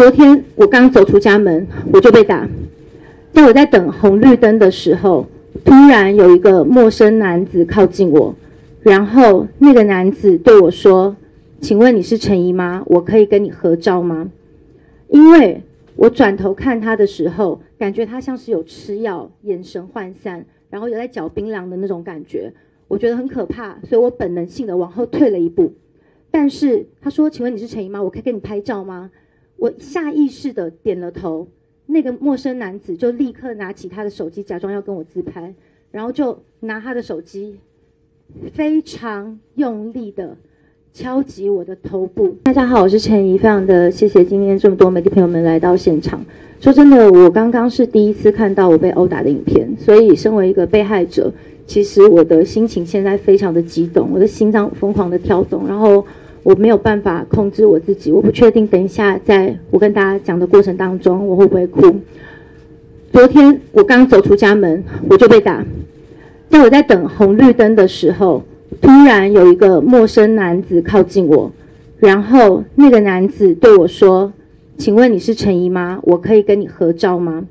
昨天我刚走出家门，我就被打。在我在等红绿灯的时候，突然有一个陌生男子靠近我，然后那个男子对我说：“请问你是陈怡吗？我可以跟你合照吗？”因为我转头看他的时候，感觉他像是有吃药，眼神涣散，然后有在嚼槟榔的那种感觉，我觉得很可怕，所以我本能性的往后退了一步。但是他说：“请问你是陈怡吗？我可以跟你拍照吗？”我下意识的点了头，那个陌生男子就立刻拿起他的手机，假装要跟我自拍，然后就拿他的手机，非常用力的敲击我的头部。大家好，我是陈怡，非常的谢谢今天这么多媒体朋友们来到现场。说真的，我刚刚是第一次看到我被殴打的影片，所以身为一个被害者，其实我的心情现在非常的激动，我的心脏疯狂的跳动，然后。我没有办法控制我自己，我不确定等一下在我跟大家讲的过程当中，我会不会哭。昨天我刚走出家门，我就被打。在我在等红绿灯的时候，突然有一个陌生男子靠近我，然后那个男子对我说：“请问你是陈姨妈？我可以跟你合照吗？”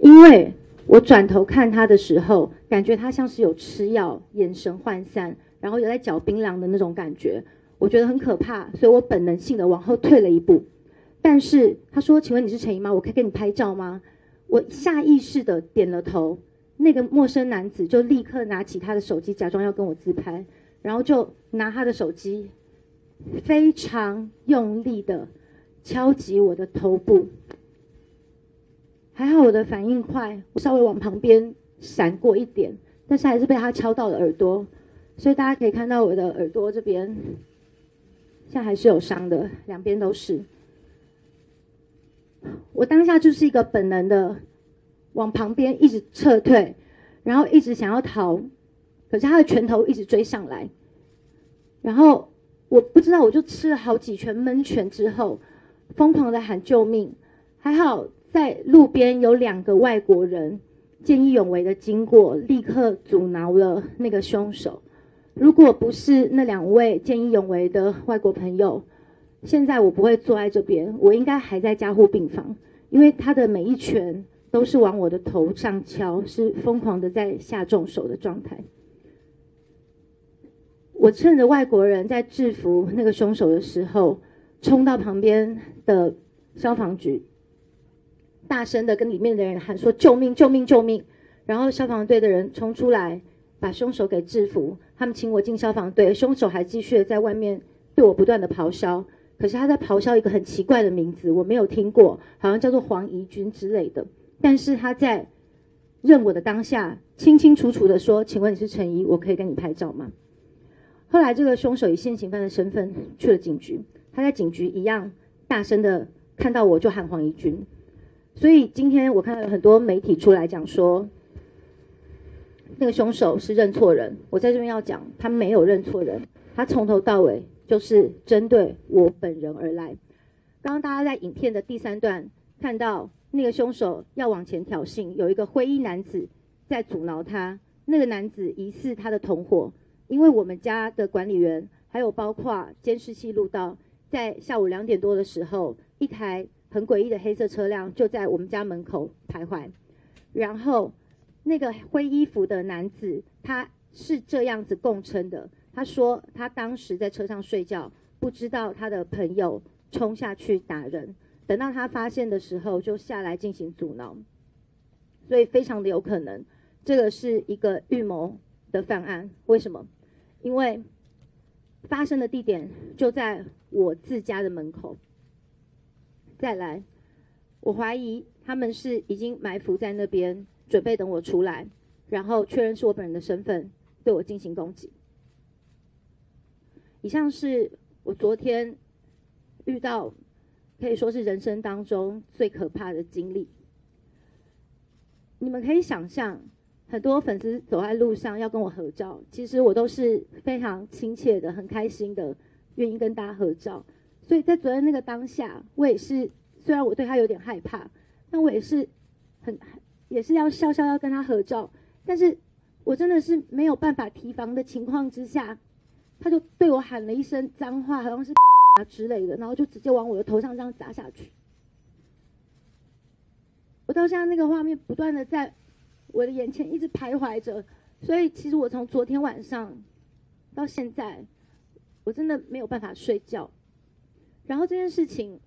因为我转头看他的时候，感觉他像是有吃药，眼神涣散，然后有在嚼槟榔的那种感觉。我觉得很可怕，所以我本能性的往后退了一步。但是他说：“请问你是陈怡吗？我可以跟你拍照吗？”我下意识的点了头，那个陌生男子就立刻拿起他的手机，假装要跟我自拍，然后就拿他的手机，非常用力的敲击我的头部。还好我的反应快，我稍微往旁边闪过一点，但是还是被他敲到了耳朵，所以大家可以看到我的耳朵这边。现在还是有伤的，两边都是。我当下就是一个本能的往旁边一直撤退，然后一直想要逃，可是他的拳头一直追上来，然后我不知道，我就吃了好几拳闷拳之后，疯狂的喊救命。还好在路边有两个外国人见义勇为的经过，立刻阻挠了那个凶手。如果不是那两位见义勇为的外国朋友，现在我不会坐在这边，我应该还在加护病房，因为他的每一拳都是往我的头上敲，是疯狂的在下重手的状态。我趁着外国人在制服那个凶手的时候，冲到旁边的消防局，大声的跟里面的人喊说：“救命！救命！救命！”然后消防队的人冲出来。把凶手给制服，他们请我进消防队，凶手还继续在外面对我不断的咆哮。可是他在咆哮一个很奇怪的名字，我没有听过，好像叫做黄怡君之类的。但是他在认我的当下，清清楚楚的说：“请问你是陈怡，我可以跟你拍照吗？”后来这个凶手以现行犯的身份去了警局，他在警局一样大声的看到我就喊黄怡君。所以今天我看到有很多媒体出来讲说。那个凶手是认错人，我在这边要讲，他没有认错人，他从头到尾就是针对我本人而来。刚刚大家在影片的第三段看到，那个凶手要往前挑衅，有一个灰衣男子在阻挠他。那个男子疑似他的同伙，因为我们家的管理员还有包括监视器录到，在下午两点多的时候，一台很诡异的黑色车辆就在我们家门口徘徊，然后。那个灰衣服的男子，他是这样子供称的。他说他当时在车上睡觉，不知道他的朋友冲下去打人，等到他发现的时候，就下来进行阻挠。所以非常的有可能，这个是一个预谋的犯案。为什么？因为发生的地点就在我自家的门口。再来，我怀疑他们是已经埋伏在那边。准备等我出来，然后确认是我本人的身份，对我进行攻击。以上是我昨天遇到，可以说是人生当中最可怕的经历。你们可以想象，很多粉丝走在路上要跟我合照，其实我都是非常亲切的、很开心的，愿意跟大家合照。所以在昨天那个当下，我也是，虽然我对他有点害怕，但我也是很。也是要笑笑要跟他合照，但是我真的是没有办法提防的情况之下，他就对我喊了一声脏话，好像是啊 之类的，然后就直接往我的头上这样砸下去。我到现在那个画面不断的在我的眼前一直徘徊着，所以其实我从昨天晚上到现在，我真的没有办法睡觉。然后这件事情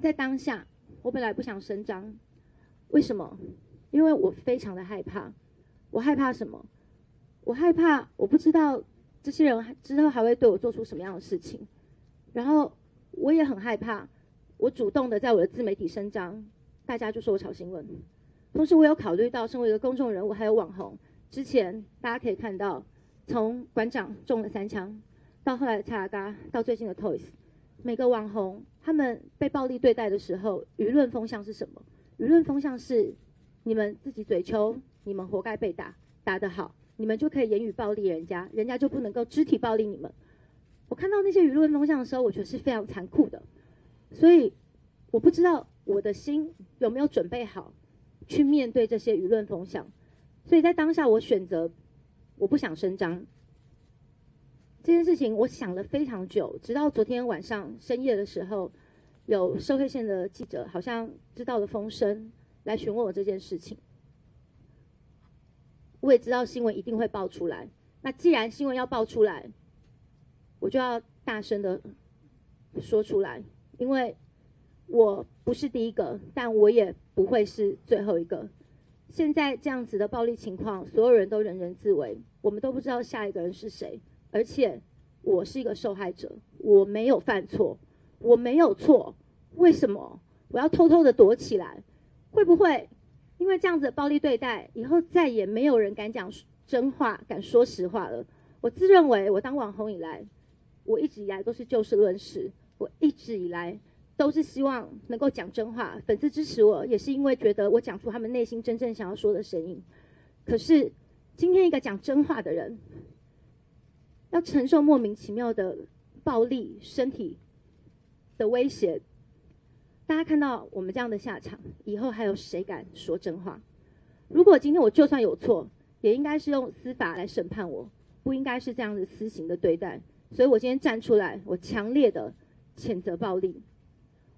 在当下，我本来不想声张，为什么？因为我非常的害怕。我害怕什么？我害怕我不知道这些人之后还会对我做出什么样的事情。然后我也很害怕，我主动的在我的自媒体声张，大家就说我炒新闻。同时，我有考虑到身为一个公众人物，还有网红，之前大家可以看到，从馆长中了三枪，到后来的查拉嘎，到最近的 Toys，每个网红他们被暴力对待的时候，舆论风向是什么？舆论风向是你们自己嘴求，你们活该被打，打得好，你们就可以言语暴力人家，人家就不能够肢体暴力你们。我看到那些舆论风向的时候，我觉得是非常残酷的，所以我不知道我的心有没有准备好去面对这些舆论风向，所以在当下我选择我不想声张。这件事情，我想了非常久，直到昨天晚上深夜的时候，有社会线的记者好像知道了风声，来询问我这件事情，我也知道新闻一定会爆出来，那既然新闻要爆出来。我就要大声的说出来，因为我不是第一个，但我也不会是最后一个。现在这样子的暴力情况，所有人都人人自危，我们都不知道下一个人是谁。而且我是一个受害者，我没有犯错，我没有错，为什么我要偷偷的躲起来？会不会因为这样子的暴力对待，以后再也没有人敢讲真话、敢说实话了？我自认为我当网红以来。我一直以来都是就事论事，我一直以来都是希望能够讲真话。粉丝支持我，也是因为觉得我讲出他们内心真正想要说的声音。可是今天一个讲真话的人，要承受莫名其妙的暴力、身体的威胁，大家看到我们这样的下场，以后还有谁敢说真话？如果今天我就算有错，也应该是用司法来审判我，不应该是这样子私刑的对待。所以我今天站出来，我强烈的谴责暴力。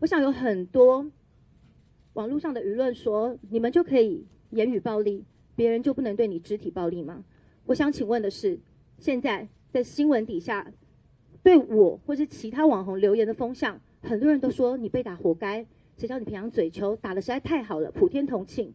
我想有很多网络上的舆论说，你们就可以言语暴力，别人就不能对你肢体暴力吗？我想请问的是，现在在新闻底下对我或是其他网红留言的风向，很多人都说你被打活该，谁叫你平常嘴球打的实在太好了，普天同庆。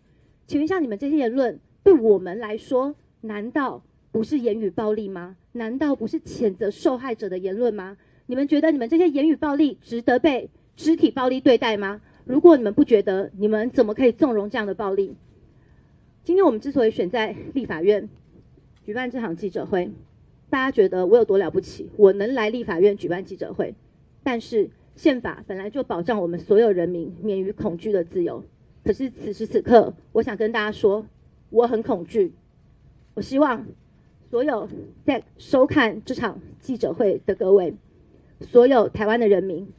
请问一下，你们这些言论对我们来说，难道？不是言语暴力吗？难道不是谴责受害者的言论吗？你们觉得你们这些言语暴力值得被肢体暴力对待吗？如果你们不觉得，你们怎么可以纵容这样的暴力？今天我们之所以选在立法院举办这场记者会，大家觉得我有多了不起？我能来立法院举办记者会，但是宪法本来就保障我们所有人民免于恐惧的自由。可是此时此刻，我想跟大家说，我很恐惧。我希望。所有在收看这场记者会的各位，所有台湾的人民，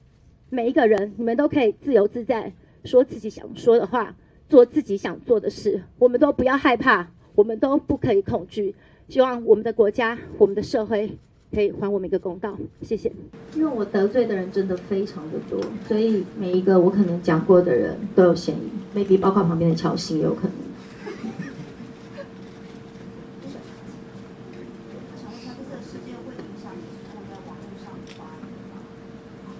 每一个人，你们都可以自由自在说自己想说的话，做自己想做的事。我们都不要害怕，我们都不可以恐惧。希望我们的国家、我们的社会可以还我们一个公道。谢谢。因为我得罪的人真的非常的多，所以每一个我可能讲过的人都有嫌疑，maybe 包括旁边的乔欣也有可能。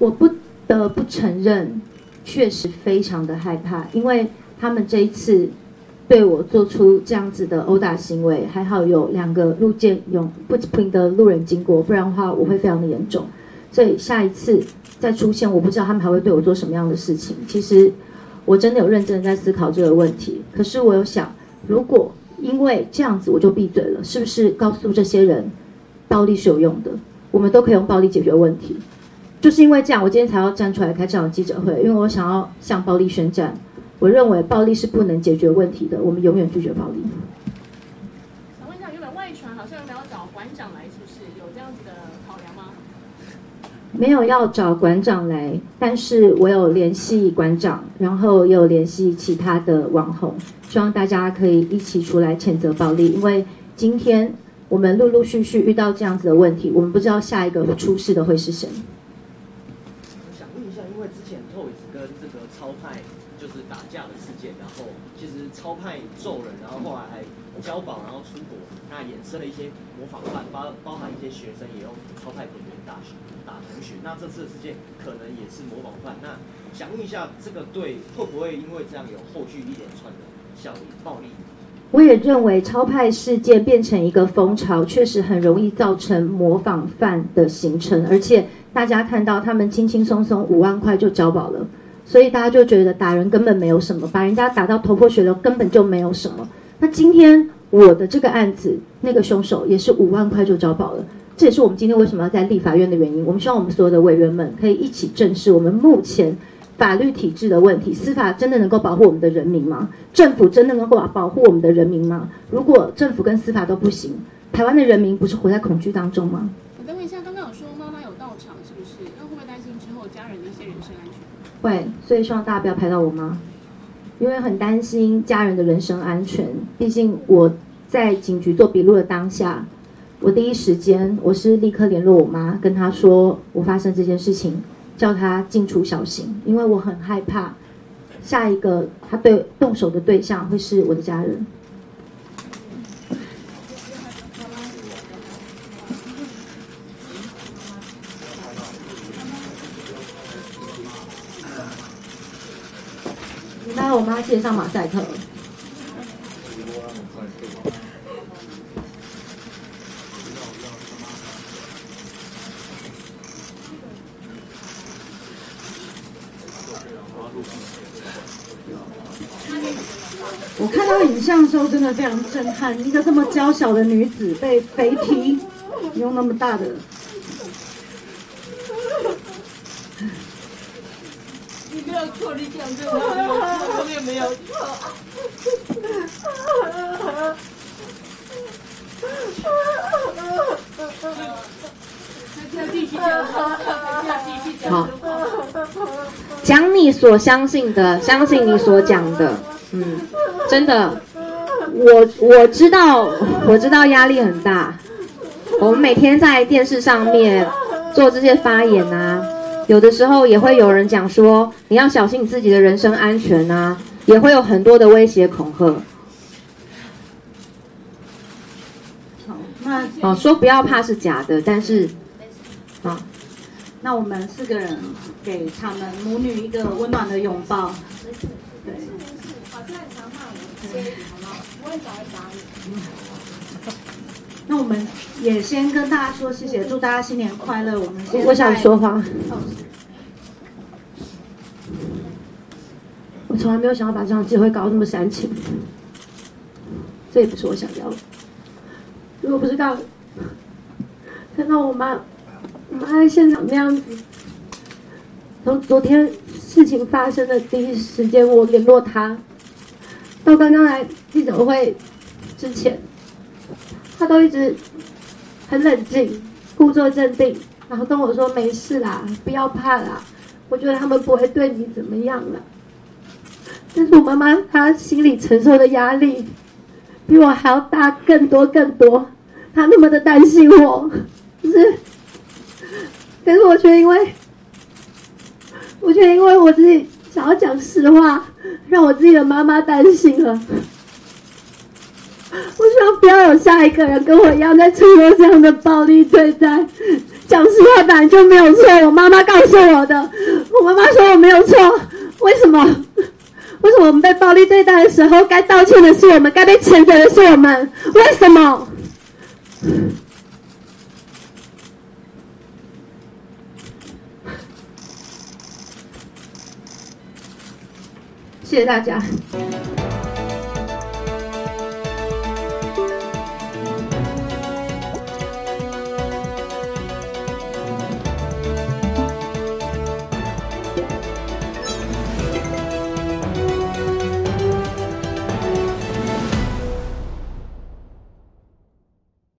我不得不承认，确实非常的害怕，因为他们这一次对我做出这样子的殴打行为，还好有两个路见有不平的路人经过，不然的话我会非常的严重。所以下一次再出现，我不知道他们还会对我做什么样的事情。其实我真的有认真的在思考这个问题，可是我有想，如果因为这样子我就闭嘴了，是不是告诉这些人，暴力是有用的，我们都可以用暴力解决问题？就是因为这样，我今天才要站出来开这场记者会，因为我想要向暴力宣战。我认为暴力是不能解决问题的，我们永远拒绝暴力。想问一下，原本外传好像没有找馆长来，是不是有这样子的考量吗？没有要找馆长来，但是我有联系馆长，然后也有联系其他的网红，希望大家可以一起出来谴责暴力，因为今天我们陆陆续续遇到这样子的问题，我们不知道下一个出事的会是谁。之前 Toys 跟这个超派就是打架的事件，然后其实超派揍人，然后后来还交保，然后出国，那衍生了一些模仿犯，包包含一些学生也用超派点名打打同学，那这次事件可能也是模仿犯。那想问一下，这个队会不会因为这样有后续一连串的效应暴力？我也认为超派事件变成一个风潮，确实很容易造成模仿犯的形成，而且大家看到他们轻轻松松五万块就交保了，所以大家就觉得打人根本没有什么，把人家打到头破血流根本就没有什么。那今天我的这个案子，那个凶手也是五万块就交保了，这也是我们今天为什么要在立法院的原因。我们希望我们所有的委员们可以一起正视我们目前。法律体制的问题，司法真的能够保护我们的人民吗？政府真的能够保护我们的人民吗？如果政府跟司法都不行，台湾的人民不是活在恐惧当中吗？我再问一下，刚刚有说妈妈有到场，是不是？那会不会担心之后家人的一些人身安全？会，所以希望大家不要拍到我妈，因为很担心家人的人身安全。毕竟我在警局做笔录的当下，我第一时间我是立刻联络我妈，跟她说我发生这件事情。叫她进出小心，因为我很害怕下一个他对动手的对象会是我的家人。我妈接上马赛克。我看到影像的时候，真的非常震撼。一个这么娇小的女子被肥踢，用那么大的。你没有错，你讲这个，我也没有错。好，讲你所相信的，相信你所讲的。嗯，真的，我我知道，我知道压力很大。我们每天在电视上面做这些发言啊，有的时候也会有人讲说，你要小心你自己的人身安全啊，也会有很多的威胁恐吓。好，那哦，说不要怕是假的，但是，好，那我们四个人给他们母女一个温暖的拥抱。对。那我们也先跟大家说谢谢，祝大家新年快乐。我们先，我想说话。我从来没有想要把这场机会搞得那么煽情，这也不是我想要的。如果不知道看到我妈，我妈在现场那样子，从昨天事情发生的第一时间，我联络她。到刚刚来记者会之前，他都一直很冷静、故作镇定，然后跟我说：“没事啦，不要怕啦，我觉得他们不会对你怎么样了。”但是我妈妈她心里承受的压力比我还要大，更多更多。她那么的担心我，可是，可是我却因为，我却因为我自己想要讲实话。让我自己的妈妈担心了。我希望不要有下一个人跟我一样在承受这样的暴力对待。讲实话本来就没有错，我妈妈告诉我的。我妈妈说我没有错，为什么？为什么我们被暴力对待的时候，该道歉的是我们，该被谴责的是我们？为什么？谢谢大家。